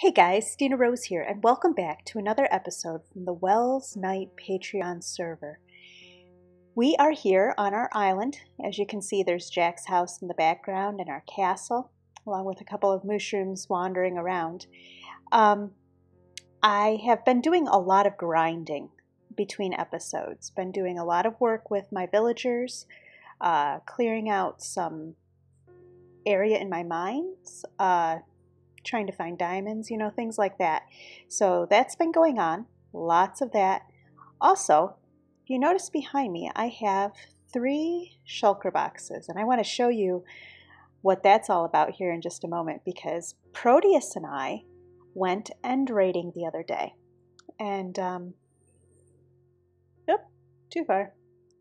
Hey guys, StinaRose here, and welcome back to another episode from the Welsknight Patreon server. We are here on our island. As you can see, there's Jack's house in the background and our castle, along with a couple of mushrooms wandering around. Um, I have been doing a lot of grinding between episodes, been doing a lot of work with my villagers, uh, clearing out some area in my mines, uh, trying to find diamonds, you know, things like that. So that's been going on, lots of that. Also, if you notice behind me, I have three shulker boxes, and I want to show you what that's all about here in just a moment because Proteus and I went end raiding the other day. And, um, nope, too far.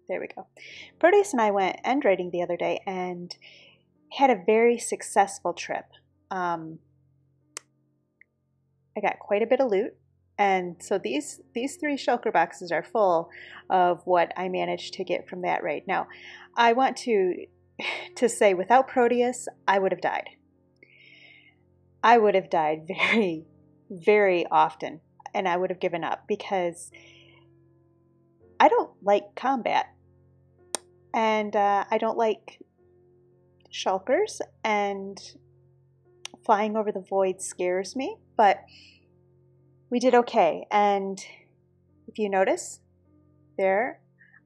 There we go. Proteus and I went end raiding the other day and had a very successful trip. Um, I got quite a bit of loot. And so these these three shulker boxes are full of what I managed to get from that raid. Now, I want to to say without Proteus, I would have died. I would have died very, very often, and I would have given up because I don't like combat, and uh, I don't like shulkers, and flying over the void scares me. But we did okay. And if you notice, there,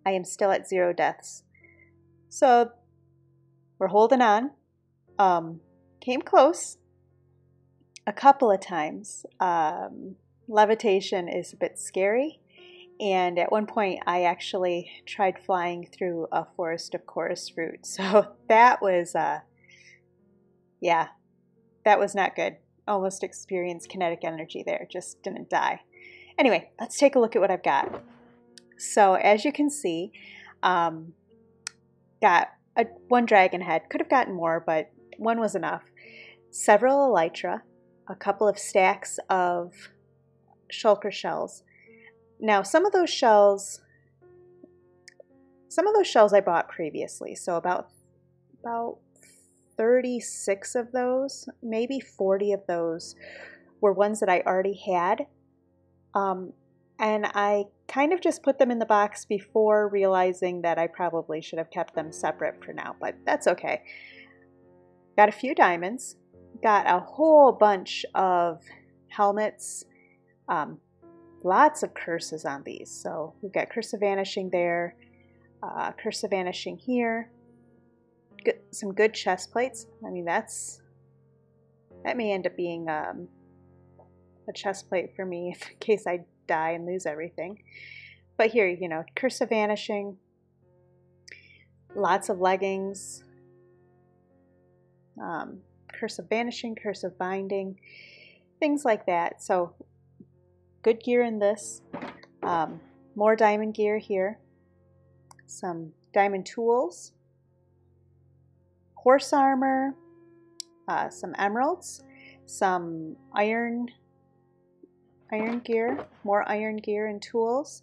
I am still at zero deaths. So we're holding on. Um, came close a couple of times. Um, levitation is a bit scary. And at one point, I actually tried flying through a forest of chorus fruit. So that was, uh, yeah, that was not good almost experienced kinetic energy there, just didn't die. Anyway, let's take a look at what I've got. So as you can see, um, got a, one dragon head. Could have gotten more, but one was enough. Several elytra, a couple of stacks of shulker shells. Now, some of those shells, some of those shells I bought previously, so about about 36 of those, maybe 40 of those were ones that I already had. Um, and I kind of just put them in the box before realizing that I probably should have kept them separate for now, but that's okay. Got a few diamonds, got a whole bunch of helmets, um, lots of curses on these. So we've got Curse of Vanishing there, uh, Curse of Vanishing here, some good chest plates. I mean, that's that may end up being um, a chest plate for me in case I die and lose everything. But here, you know, Curse of Vanishing, lots of leggings, um, Curse of Vanishing, Curse of Binding, things like that. So, good gear in this. Um, more diamond gear here. Some diamond tools horse armor, uh, some emeralds, some iron iron gear, more iron gear and tools.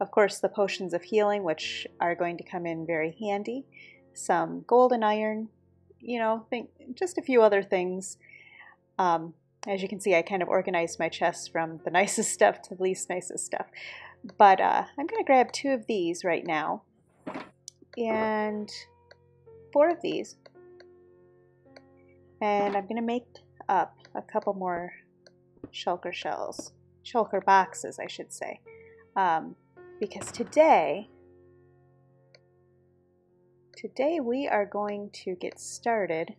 Of course, the potions of healing, which are going to come in very handy. Some golden iron, you know, think just a few other things. Um, as you can see, I kind of organized my chest from the nicest stuff to the least nicest stuff. But uh, I'm going to grab two of these right now and four of these. And I'm going to make up a couple more shulker shells, shulker boxes, I should say. Um, because today, today we are going to get started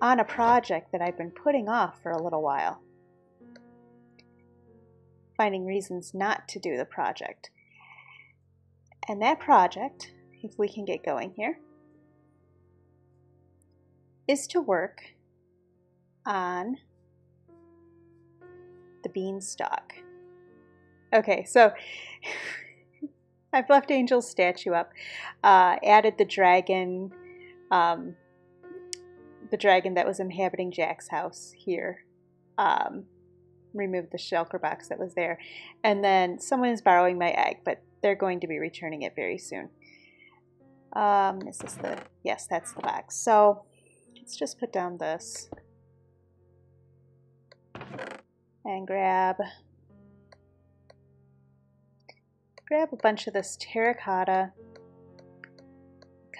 on a project that I've been putting off for a little while. Finding reasons not to do the project. And that project, if we can get going here, is to work on the beanstalk. Okay, so I've left Angel's statue up, uh, added the dragon, um, the dragon that was inhabiting Jack's house here, um, removed the shulker box that was there, and then someone is borrowing my egg, but they're going to be returning it very soon. Um, is this the, yes, that's the box. So let's just put down this. and grab grab a bunch of this terracotta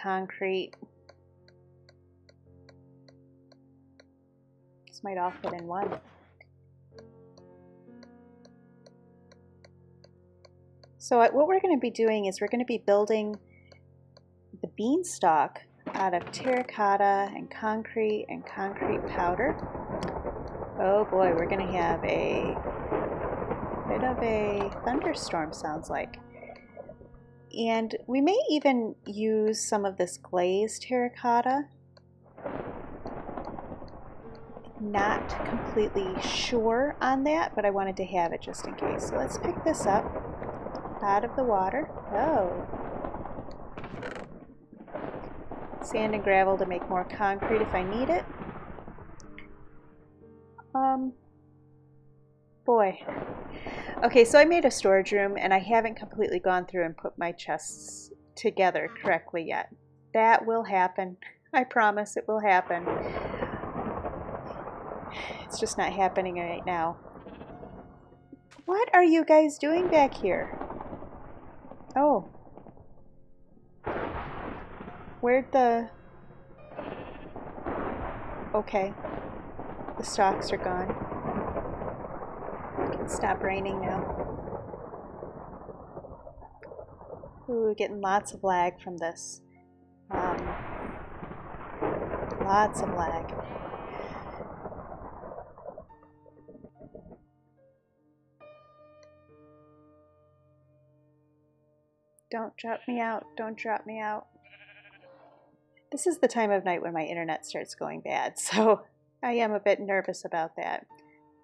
concrete. This might all fit in one. So what we're going to be doing is we're going to be building the beanstalk out of terracotta and concrete and concrete powder. Oh boy, we're going to have a bit of a thunderstorm sounds like. And we may even use some of this glazed terracotta. Not completely sure on that, but I wanted to have it just in case. So let's pick this up out of the water. Oh. Sand and gravel to make more concrete if I need it. Um, boy. Okay, so I made a storage room and I haven't completely gone through and put my chests together correctly yet. That will happen. I promise it will happen. It's just not happening right now. What are you guys doing back here? Oh. Where'd the... Okay. The stalks are gone. It can stop raining now. Ooh, getting lots of lag from this. Um, lots of lag. Don't drop me out. Don't drop me out. This is the time of night when my internet starts going bad, so I am a bit nervous about that.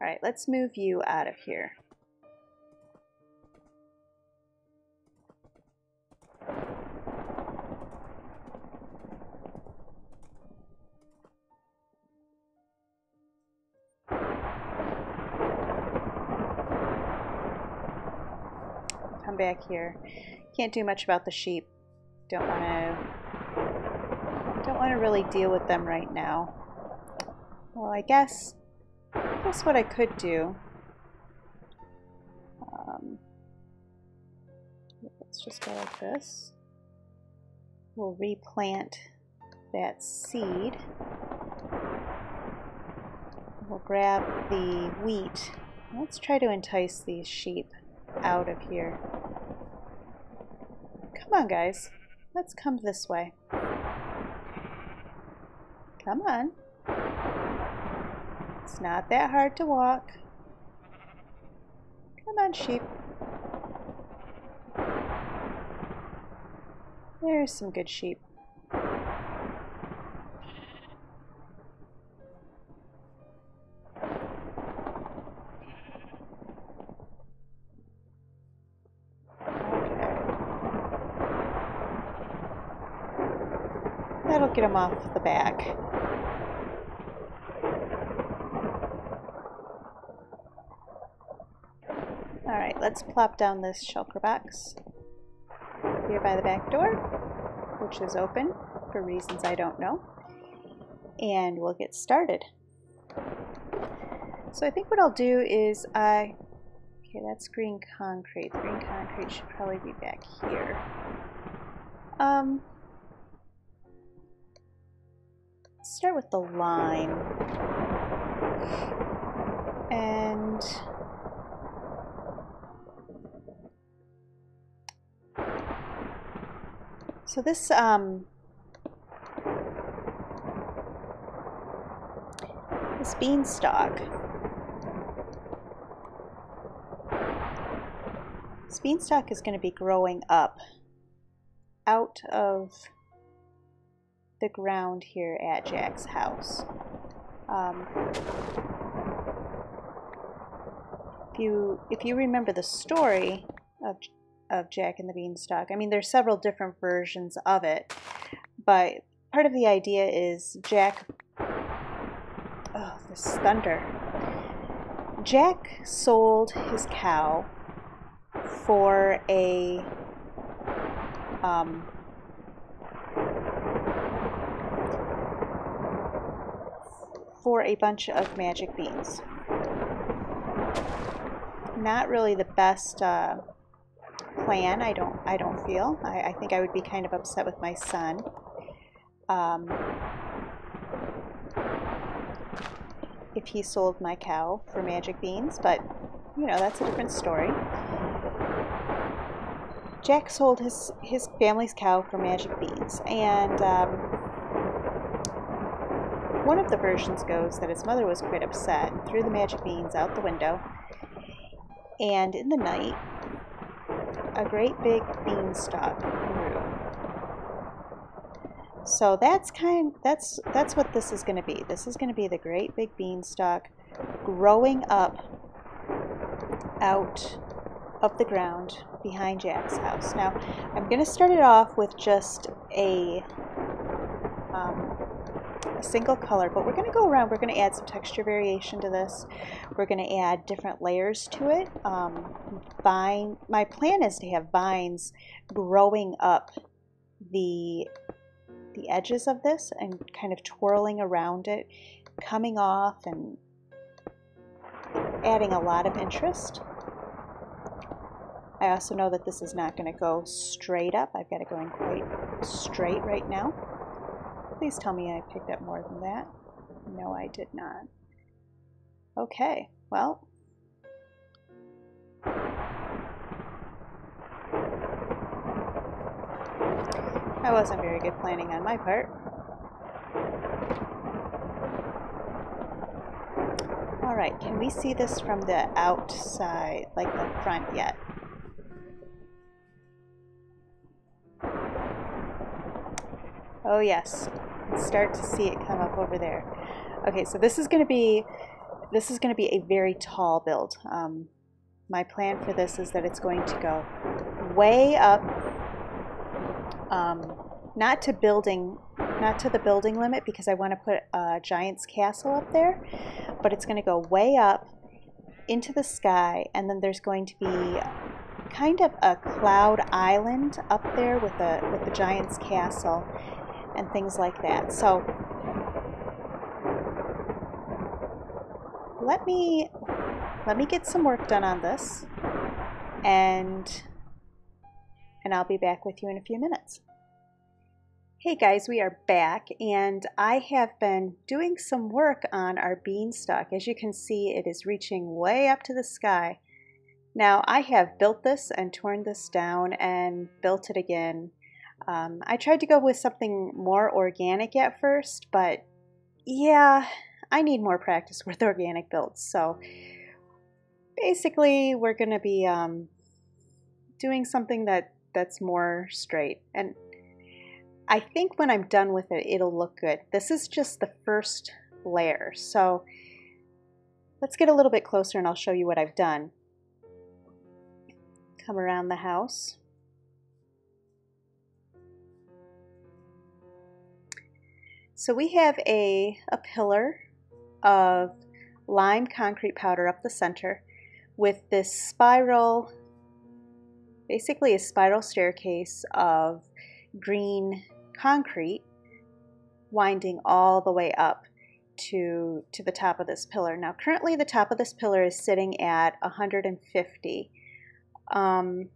Alright, let's move you out of here. Come back here. Can't do much about the sheep. Don't want to don't want to really deal with them right now. Well, I guess I guess what I could do um, let's just go like this. We'll replant that seed. We'll grab the wheat. Let's try to entice these sheep out of here. Come on, guys. Let's come this way. Come on. It's not that hard to walk. Come on, sheep. There's some good sheep. Get them off the back. Alright, let's plop down this shulker box here by the back door, which is open for reasons I don't know. And we'll get started. So I think what I'll do is I... Okay, that's green concrete. The green concrete should probably be back here. Um, start with the lime. And so this um this beanstalk this beanstalk is going to be growing up out of the ground here at Jack's house. Um, if you if you remember the story of of Jack and the Beanstalk, I mean there's several different versions of it, but part of the idea is Jack. Oh, this thunder! Jack sold his cow for a um, for a bunch of magic beans. not really the best uh, plan. I don't. I don't feel. I, I, think I would be kind of upset with my son. Um, if he sold my cow for magic beans, but you know that's a different story. Jack sold his his family's cow for magic beans, and um, one of the versions goes that his mother was quite upset and threw the magic beans out the window. And in the night, a great big beanstalk grew. So that's kind that's that's what this is going to be. This is going to be the great big beanstalk growing up out of the ground behind Jack's house. Now, I'm going to start it off with just a um, single color, but we're going to go around, we're going to add some texture variation to this. We're going to add different layers to it. Um, vine, my plan is to have vines growing up the, the edges of this and kind of twirling around it, coming off and adding a lot of interest. I also know that this is not going to go straight up. I've got it going quite straight right now. Please tell me I picked up more than that. No, I did not. Okay, well. That wasn't very good planning on my part. Alright, can we see this from the outside, like the front yet? Oh yes, start to see it come up over there. Okay, so this is going to be this is going to be a very tall build. Um, my plan for this is that it's going to go way up, um, not to building, not to the building limit because I want to put a giant's castle up there, but it's going to go way up into the sky, and then there's going to be kind of a cloud island up there with the with the giant's castle and things like that. So let me let me get some work done on this and and I'll be back with you in a few minutes. Hey guys, we are back and I have been doing some work on our beanstalk. As you can see, it is reaching way up to the sky. Now I have built this and torn this down and built it again um, I tried to go with something more organic at first, but yeah, I need more practice with organic builds. So basically, we're going to be um, doing something that that's more straight. And I think when I'm done with it, it'll look good. This is just the first layer. So let's get a little bit closer and I'll show you what I've done. Come around the house. So we have a, a pillar of lime concrete powder up the center with this spiral, basically a spiral staircase of green concrete winding all the way up to, to the top of this pillar. Now currently the top of this pillar is sitting at 150. Um,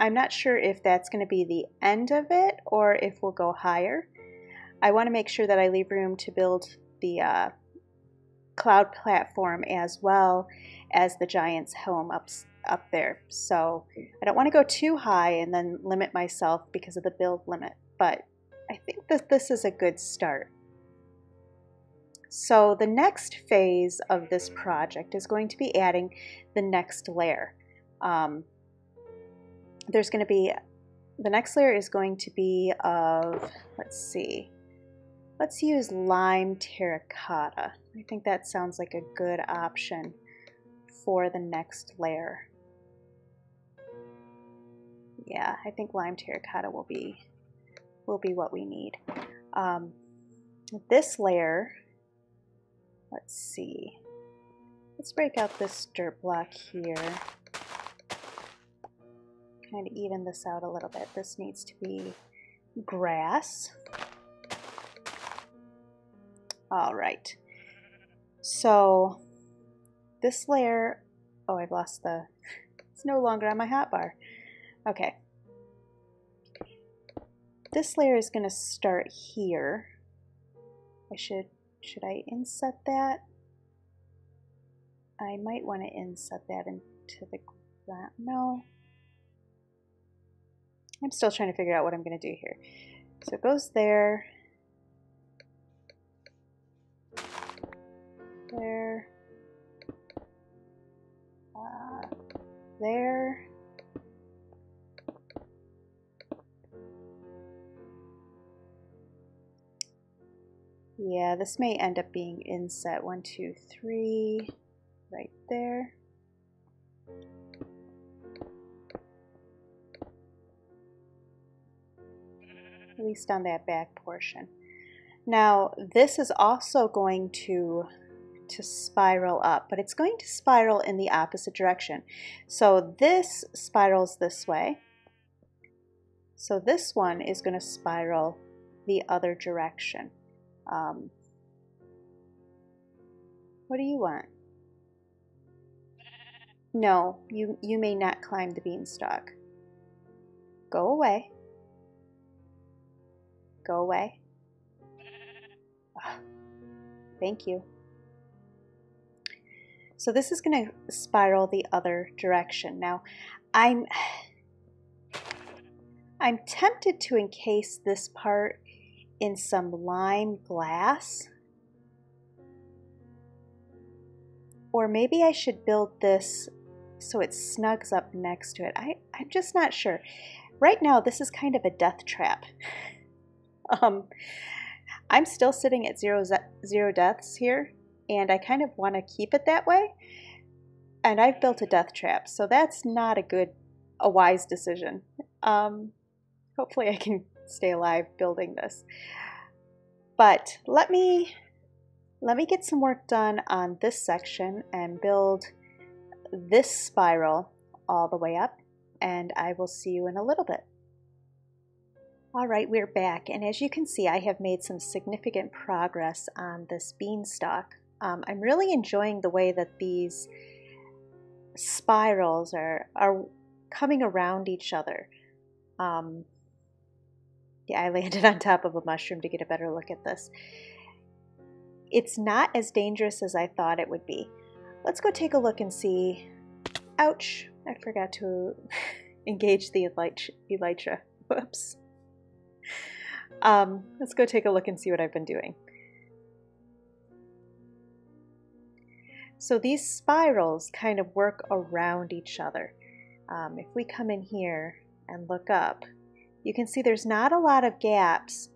I'm not sure if that's going to be the end of it or if we'll go higher. I want to make sure that I leave room to build the uh, cloud platform as well as the giant's home up, up there. So I don't want to go too high and then limit myself because of the build limit, but I think that this is a good start. So the next phase of this project is going to be adding the next layer. Um, there's going to be, the next layer is going to be of, let's see, Let's use lime terracotta. I think that sounds like a good option for the next layer. Yeah, I think lime terracotta will be will be what we need. Um, this layer, let's see. Let's break out this dirt block here. Kind of even this out a little bit. This needs to be grass. All right. So this layer Oh, I've lost the... It's no longer on my hotbar. Okay. This layer is going to start here. I should... Should I inset that? I might want to inset that into the ground. No. I'm still trying to figure out what I'm going to do here. So it goes there. There. Uh, there. Yeah, this may end up being inset one, two, three, right there. At least on that back portion. Now, this is also going to to spiral up, but it's going to spiral in the opposite direction. So this spirals this way. So this one is going to spiral the other direction. Um, what do you want? No, you, you may not climb the beanstalk. Go away. Go away. thank you. So this is going to spiral the other direction. Now, I'm I'm tempted to encase this part in some lime glass. Or maybe I should build this so it snugs up next to it. I, I'm just not sure. Right now, this is kind of a death trap. um, I'm still sitting at zero, zero deaths here, and I kind of want to keep it that way. And I've built a death trap, so that's not a good, a wise decision. Um, hopefully I can stay alive building this. But let me, let me get some work done on this section and build this spiral all the way up, and I will see you in a little bit. All right, we're back, and as you can see, I have made some significant progress on this beanstalk. Um, I'm really enjoying the way that these spirals are, are coming around each other. Um, yeah, I landed on top of a mushroom to get a better look at this. It's not as dangerous as I thought it would be. Let's go take a look and see. Ouch! I forgot to engage the elytra. Whoops. Um, let's go take a look and see what I've been doing. So these spirals kind of work around each other. Um, if we come in here and look up, you can see there's not a lot of gaps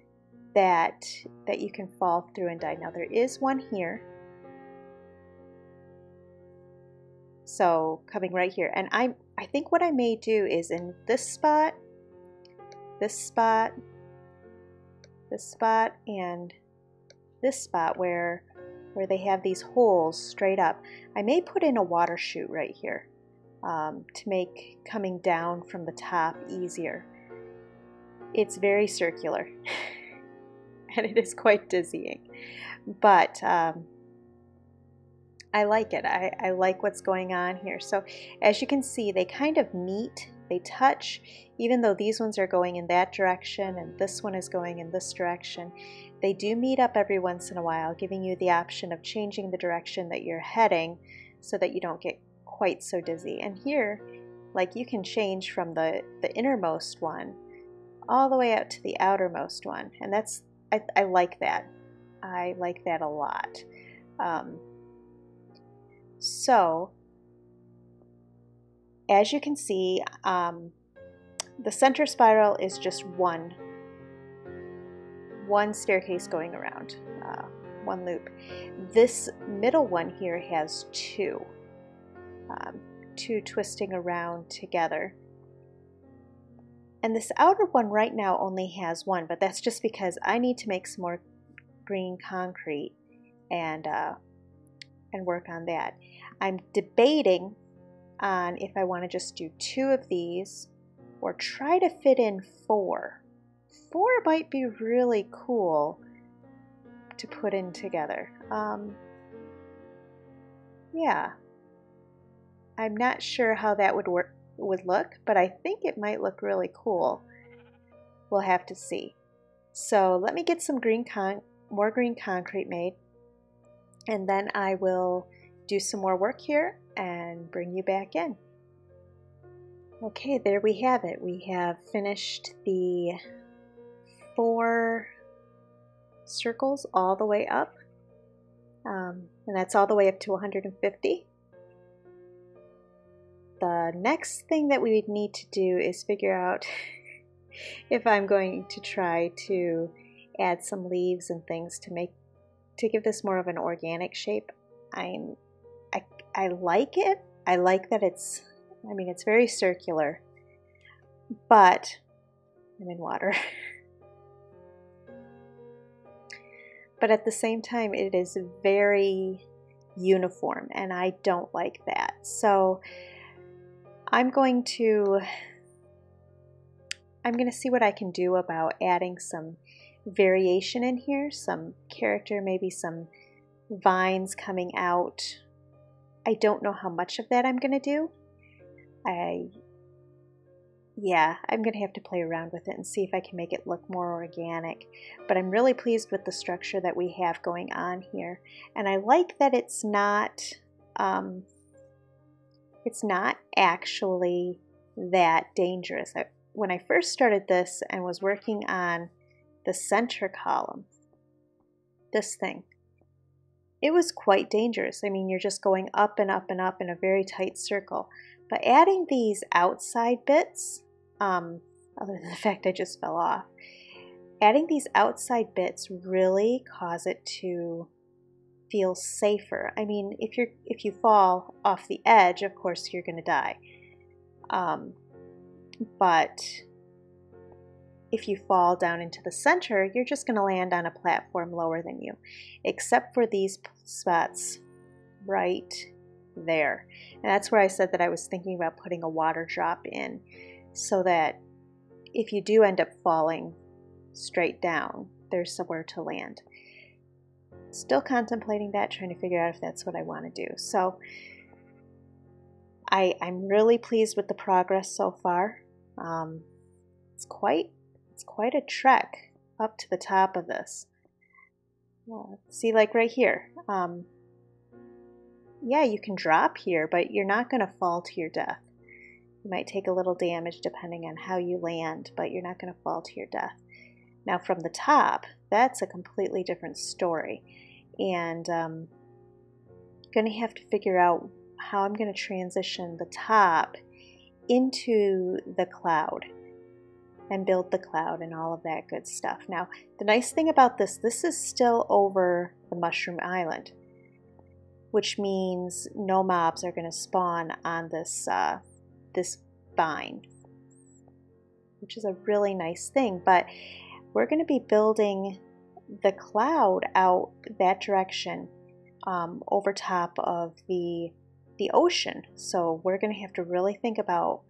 that, that you can fall through and die. Now there is one here. So coming right here. And I, I think what I may do is in this spot, this spot, this spot, and this spot where where they have these holes straight up. I may put in a water chute right here um, to make coming down from the top easier. It's very circular and it is quite dizzying, but um, I like it. I, I like what's going on here. So as you can see, they kind of meet, they touch, even though these ones are going in that direction and this one is going in this direction. They do meet up every once in a while, giving you the option of changing the direction that you're heading so that you don't get quite so dizzy. And here, like you can change from the, the innermost one all the way out to the outermost one. And that's, I, I like that. I like that a lot. Um, so, as you can see, um, the center spiral is just one one staircase going around, uh, one loop. This middle one here has two, um, two twisting around together. And this outer one right now only has one, but that's just because I need to make some more green concrete and uh, and work on that. I'm debating on if I want to just do two of these or try to fit in four four might be really cool to put in together. Um, yeah. I'm not sure how that would work would look, but I think it might look really cool. We'll have to see. So let me get some green con more green concrete made and then I will do some more work here and bring you back in. Okay, there we have it. We have finished the four circles all the way up. Um, and that's all the way up to 150. The next thing that we would need to do is figure out if I'm going to try to add some leaves and things to make to give this more of an organic shape. I'm I, I like it. I like that it's I mean it's very circular, but I'm in water. but at the same time it is very uniform and I don't like that. So I'm going to I'm going to see what I can do about adding some variation in here, some character, maybe some vines coming out. I don't know how much of that I'm going to do. I yeah, I'm going to have to play around with it and see if I can make it look more organic. But I'm really pleased with the structure that we have going on here. And I like that it's not, um, it's not actually that dangerous. I, when I first started this and was working on the center column, this thing, it was quite dangerous. I mean, you're just going up and up and up in a very tight circle. But adding these outside bits, um, other than the fact I just fell off, adding these outside bits really cause it to feel safer. I mean, if you're if you fall off the edge, of course you're going to die. Um, but if you fall down into the center, you're just going to land on a platform lower than you, except for these spots right there. And that's where I said that I was thinking about putting a water drop in so that if you do end up falling straight down, there's somewhere to land. Still contemplating that, trying to figure out if that's what I want to do. So I, I'm really pleased with the progress so far. Um, it's quite it's quite a trek up to the top of this. See, like right here, um, yeah, you can drop here, but you're not going to fall to your death. You might take a little damage depending on how you land, but you're not going to fall to your death. Now, from the top, that's a completely different story. And um, going to have to figure out how I'm going to transition the top into the cloud and build the cloud and all of that good stuff. Now, the nice thing about this, this is still over the Mushroom Island which means no mobs are going to spawn on this uh, this vine, which is a really nice thing. But we're going to be building the cloud out that direction um, over top of the the ocean. So we're going to have to really think about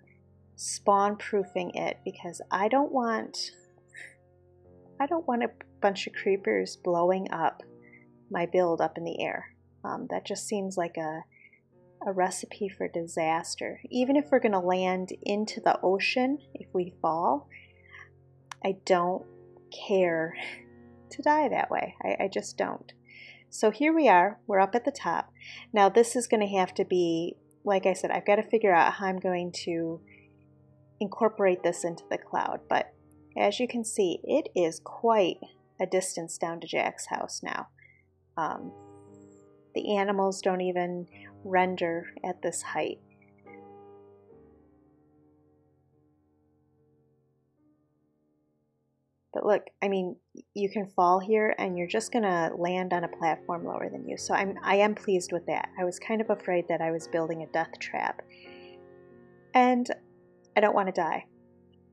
spawn proofing it because I don't want I don't want a bunch of creepers blowing up my build up in the air. Um, that just seems like a, a recipe for disaster. Even if we're going to land into the ocean, if we fall, I don't care to die that way. I, I just don't. So here we are, we're up at the top. Now this is going to have to be, like I said, I've got to figure out how I'm going to incorporate this into the cloud. But as you can see, it is quite a distance down to Jack's house now. Um, the animals don't even render at this height. But look, I mean, you can fall here and you're just going to land on a platform lower than you. So I'm, I am pleased with that. I was kind of afraid that I was building a death trap. And I don't want to die.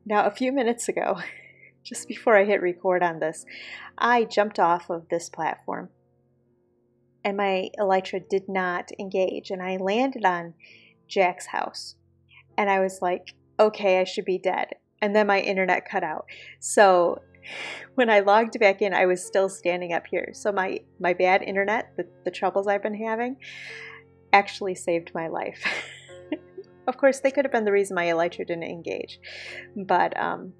Now, a few minutes ago, just before I hit record on this, I jumped off of this platform and my elytra did not engage. And I landed on Jack's house. And I was like, okay, I should be dead. And then my internet cut out. So when I logged back in, I was still standing up here. So my, my bad internet, the, the troubles I've been having, actually saved my life. of course, they could have been the reason my elytra didn't engage. But um,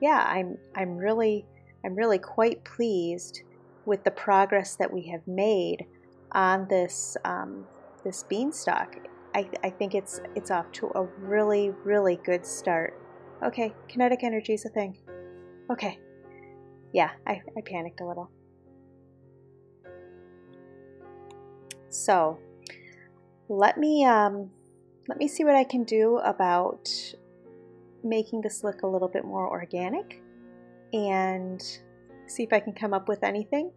yeah, I'm I'm really I'm really quite pleased with the progress that we have made on this um, this beanstalk. I, I think it's it's off to a really really good start. Okay, kinetic energy is a thing. Okay, yeah, I, I panicked a little. So let me um, let me see what I can do about making this look a little bit more organic and see if I can come up with anything.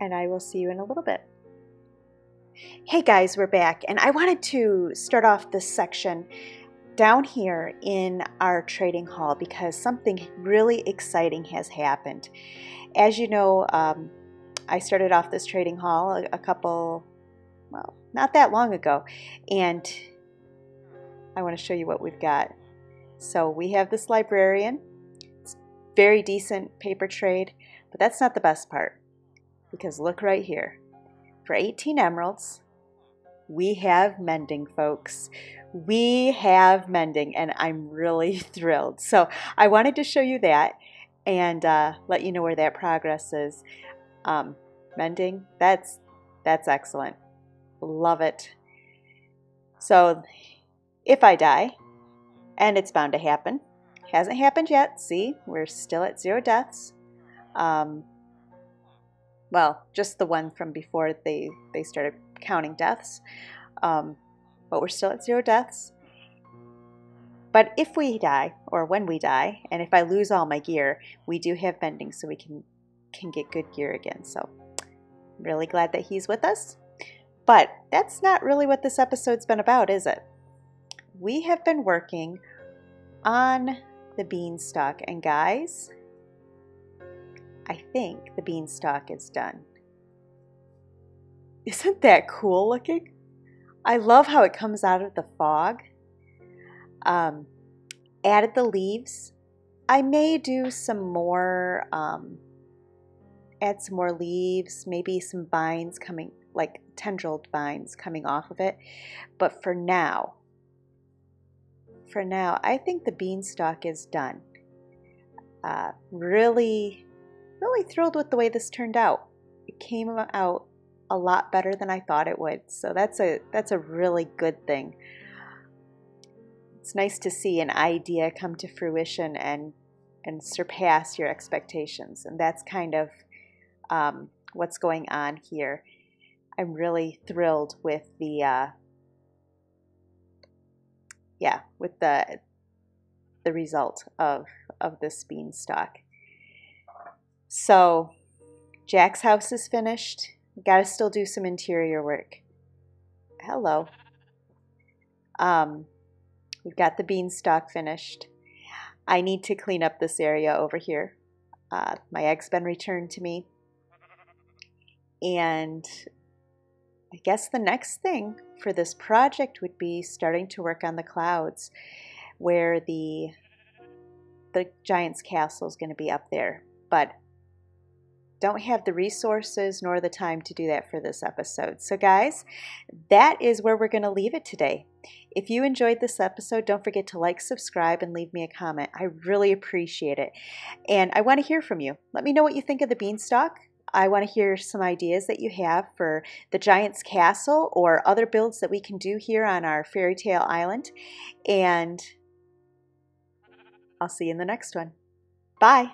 And I will see you in a little bit. Hey guys, we're back, and I wanted to start off this section down here in our trading hall because something really exciting has happened. As you know, um, I started off this trading hall a, a couple, well, not that long ago, and I want to show you what we've got. So we have this librarian. Very decent paper trade, but that's not the best part because look right here. For 18 emeralds, we have mending, folks. We have mending, and I'm really thrilled. So I wanted to show you that and uh, let you know where that progress is. Um, mending, that's that's excellent. Love it. So if I die, and it's bound to happen, hasn't happened yet. See, we're still at zero deaths. Um, well, just the one from before they, they started counting deaths. Um, but we're still at zero deaths. But if we die, or when we die, and if I lose all my gear, we do have mending so we can, can get good gear again. So I'm really glad that he's with us. But that's not really what this episode's been about, is it? We have been working on the beanstalk, and guys, I think the beanstalk is done. Isn't that cool looking? I love how it comes out of the fog. Um, added the leaves. I may do some more, um, add some more leaves, maybe some vines coming, like tendrilled vines coming off of it. But for now, for now, I think the beanstalk is done. Uh, really, really thrilled with the way this turned out. It came out a lot better than I thought it would. So that's a that's a really good thing. It's nice to see an idea come to fruition and and surpass your expectations, and that's kind of um, what's going on here. I'm really thrilled with the uh, yeah with the the result of of this beanstalk. So Jack's house is finished. Got to still do some interior work. Hello. Um, we've got the beanstalk finished. I need to clean up this area over here. Uh, my egg's been returned to me. And I guess the next thing for this project would be starting to work on the clouds where the the giant's castle is going to be up there. But don't have the resources nor the time to do that for this episode. So, guys, that is where we're going to leave it today. If you enjoyed this episode, don't forget to like, subscribe, and leave me a comment. I really appreciate it. And I want to hear from you. Let me know what you think of the beanstalk. I want to hear some ideas that you have for the Giant's Castle or other builds that we can do here on our fairy tale island. And I'll see you in the next one. Bye.